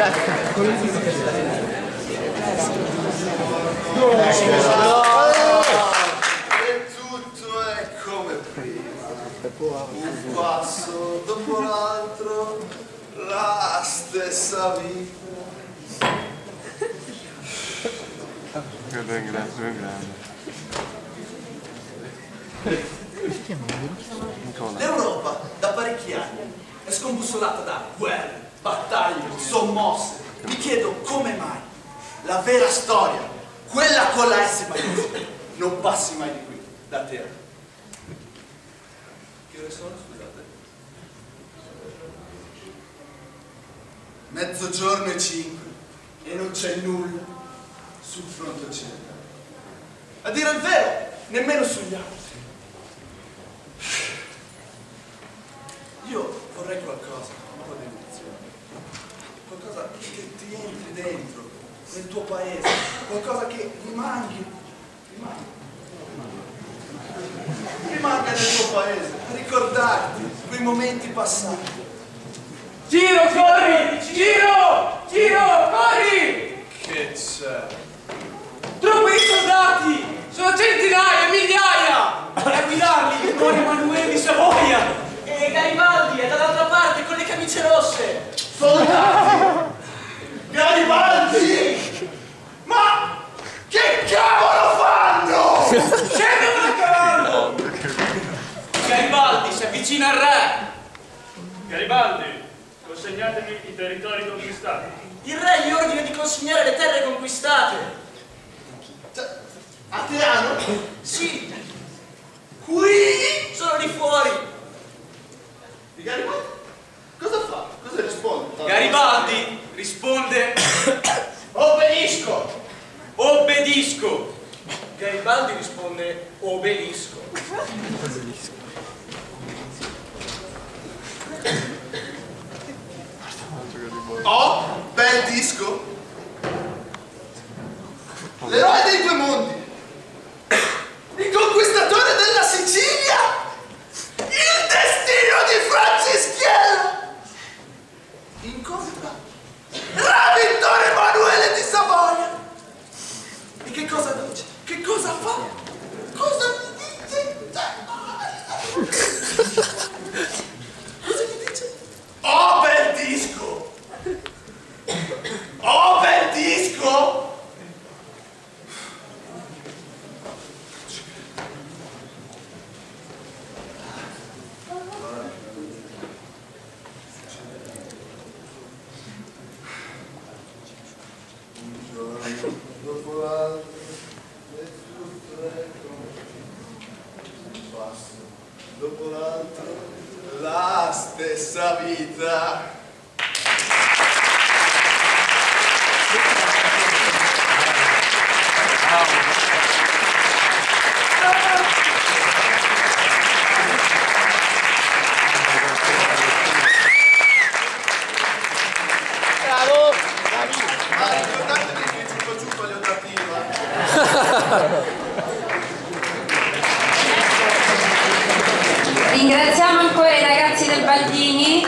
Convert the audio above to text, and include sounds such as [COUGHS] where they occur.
E tutto è come prima. Un passo dopo l'altro, la stessa vita. Quello è quello è grande. L'Europa da parecchi anni è scombussolata da guerre, sommosse. Mi chiedo come mai la vera storia, quella con la S maiuscola, non passi mai di qui, da terra. Che ore sono, scusate? Mezzogiorno e cinque e non c'è nulla sul fronte occidentale. A dire il vero, nemmeno sugli altri. Che, che ti entri dentro, nel tuo paese, qualcosa che rimanghi, rimanga, rimanga nel tuo paese, per ricordarti quei momenti passati. Giro, corri! Giro! Giro, corri! Che c'è? Troppi soldati! Sono centinaia, migliaia! E a guidarli il buon Emanuele di Savoia! E Garibaldi è dall'altra parte con le camicie rosse! Soldati! Garibaldi! Ma che cavolo Scendono dal cavallo! Garibaldi si avvicina al re! Garibaldi, consegnatemi i territori conquistati. Il re gli ordina di consegnare le terre conquistate! A Teano? Sì, Qui? sono lì fuori! Di Garibaldi? Cosa fa? Cosa risponde? Garibaldi risponde [COUGHS] Obbedisco! obbedisco! Garibaldi risponde obelisco. Oh, bel disco! L'eroe dopo l'altro la stessa vita Bravo! Bravi! Ma ricordatevi che ci ho giunto all'otativa! Ringraziamo ancora i ragazzi del Baldini.